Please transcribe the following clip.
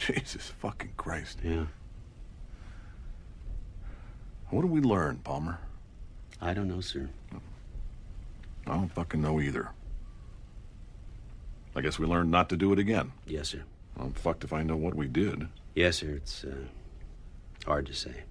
Jesus fucking Christ. Yeah. What did we learn, Palmer? I don't know, sir. I don't fucking know either. I guess we learned not to do it again. Yes, sir. I'm fucked if I know what we did. Yes, sir. It's uh, hard to say.